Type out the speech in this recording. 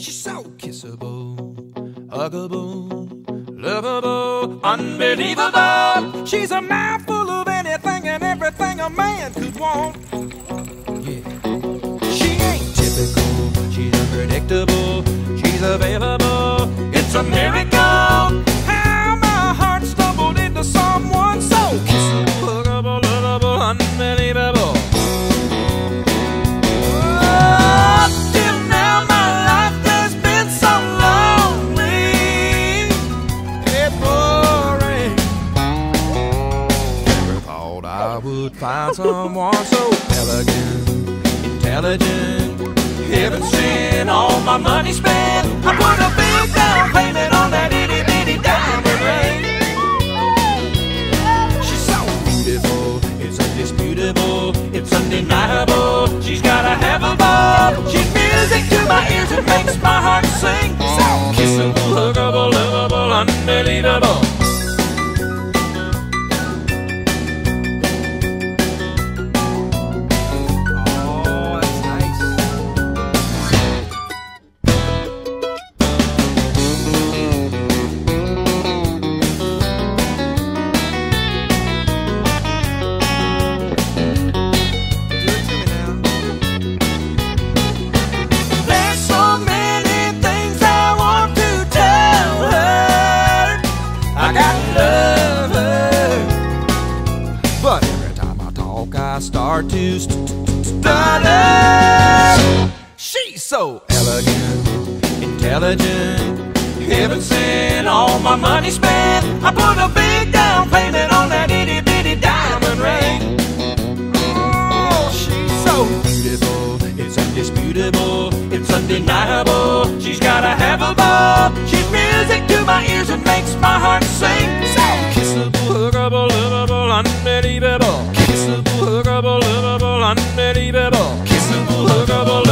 She's so kissable, huggable, lovable, unbelievable. She's a mouthful of anything and everything a man could want. Yeah. She ain't typical, she's unpredictable, she's available. It's a miracle. Thought I would find someone so elegant, intelligent, heaven sent. All my money spent. I put a big down payment on that itty bitty diamond ring. She's so beautiful, it's undisputable, it's undeniable. She's gotta have a ball. She's music to my ears, it makes my heart sing. So kissable, huggable, lovable, unbelievable. Start to st- st- She's so elegant, intelligent, heaven sent. All my money spent. I put a big down payment on that itty bitty diamond ring. Oh, she's so beautiful. It's indisputable. It's undeniable. She's got a have a ball. She's music to my ears unbelievable. Kissable, huggable, lovable, unbelievable. Kissable, huggable.